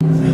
you